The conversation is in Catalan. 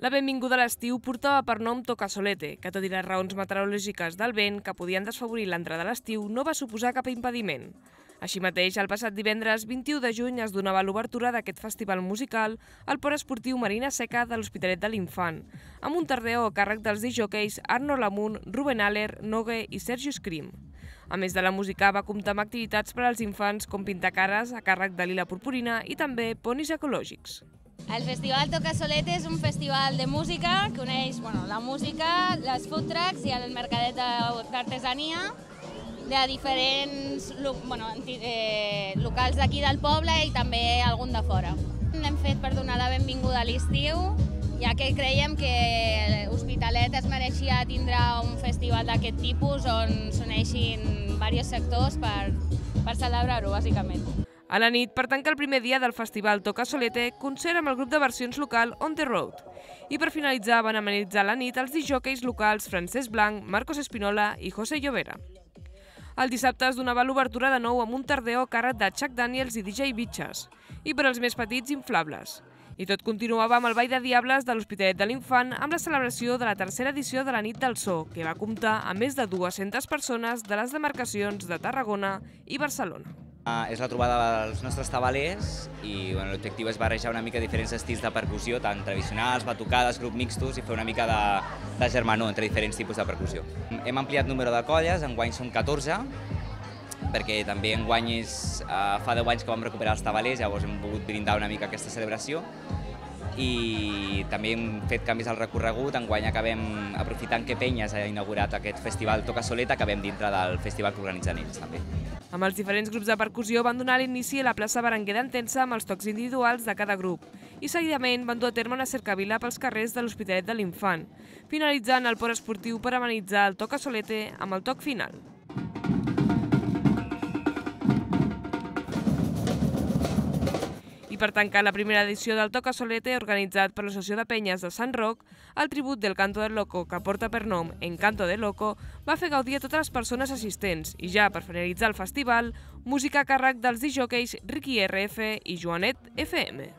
La benvinguda a l'estiu portava per nom Tocasolete, que tot i les raons meteorològiques del vent que podien desfavorir l'entrada a l'estiu no va suposar cap impediment. Així mateix, el passat divendres 21 de juny es donava l'obertura d'aquest festival musical al port esportiu Marina Seca de l'Hospitalet de l'Infant, amb un tardeo a càrrec dels disjòqueis Arno Lamunt, Ruben Aller, Nogue i Sergio Scrim. A més de la música, va comptar amb activitats per als infants com pintar cares a càrrec de Lila Purpurina i també ponis ecològics. El Festival Toca Solete és un festival de música que uneix bueno, la música, les food trucks i el mercadet d'artesania de diferents bueno, eh, locals d'aquí del poble i també algun de fora. L'hem fet per donar la benvinguda a l'estiu, ja que creiem que l'Hospitalet es mereixia tindre un festival d'aquest tipus on s'uneixin diversos sectors per, per celebrar-ho, bàsicament. A la nit, per tancar el primer dia del festival Toca Solete, concert amb el grup de versions local On The Road. I per finalitzar van amenitzar la nit els disjòqueis locals Francesc Blanc, Marcos Espinola i José Llovera. El dissabte es donava l'obertura de nou amb un tardeo càrrec de Chuck Daniels i DJ Bitches, i per als més petits, inflables. I tot continuava amb el Ball de Diables de l'Hospitalet de l'Infant amb la celebració de la tercera edició de la Nit del So, que va comptar amb més de 200 persones de les demarcacions de Tarragona i Barcelona. Uh, és la trobada dels nostres tabalers i bueno, l'objectiu és barrejar una mica diferents estils de percussió, tant tradicionals, batucades, grup mixtos i fer una mica de, de germanor entre diferents tipus de percussió. Hem ampliat número de colles, enguany són 14, perquè també enguany és, uh, fa 10 anys que vam recuperar els tabalers, llavors hem volgut brindar una mica aquesta celebració i també hem fet canvis al recorregut. Enguany acabem aprofitant que Penyes ha inaugurat aquest festival Toca Soleta, acabem dintre del festival que organitzen ells també. Amb els diferents grups de percussió van donar l'inici a la plaça Berenguer d'Entensa amb els tocs individuals de cada grup i seguidament van dur a terme una cercavila pels carrers de l'Hospitalet de l'Infant, finalitzant el port esportiu per amenitzar el Toca Solete amb el toc final. Per tancar la primera edició del Toca Solete organitzat per l'Associació de Penyes de Sant Roc, el tribut del Canto del Loco, que porta per nom Encanto del Loco, va fer gaudir a totes les persones assistents i ja per finalitzar el festival, música a càrrec dels disjòqueis Ricky RF i Joanet FM.